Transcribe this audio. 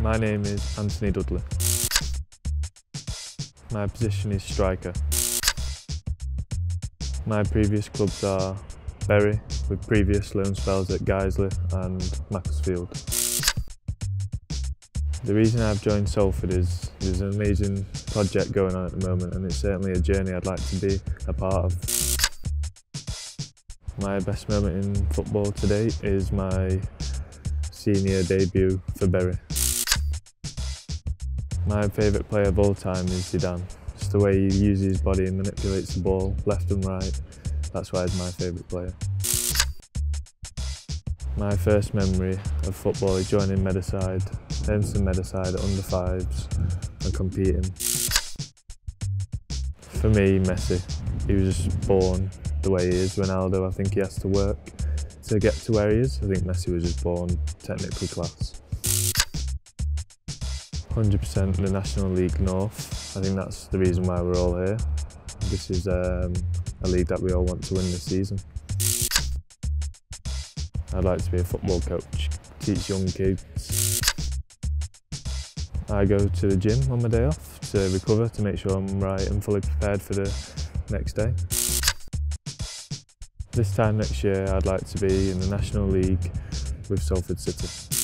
My name is Anthony Dudley. My position is striker. My previous clubs are Bury, with previous loan spells at Guiseley and Macclesfield. The reason I've joined Salford is there's an amazing project going on at the moment and it's certainly a journey I'd like to be a part of. My best moment in football to date is my senior debut for Bury. My favourite player of all time is Zidane. Just the way he uses his body and manipulates the ball left and right. That's why he's my favourite player. My first memory of football is joining Medicide, Enston Medicide at under fives and competing. For me, Messi, he was just born the way he is. Ronaldo, I think he has to work to get to where he is. I think Messi was just born technically class. 100% in the National League North. I think that's the reason why we're all here. This is um, a league that we all want to win this season. I'd like to be a football coach, teach young kids. I go to the gym on my day off to recover, to make sure I'm right and fully prepared for the next day. This time next year I'd like to be in the National League with Salford City.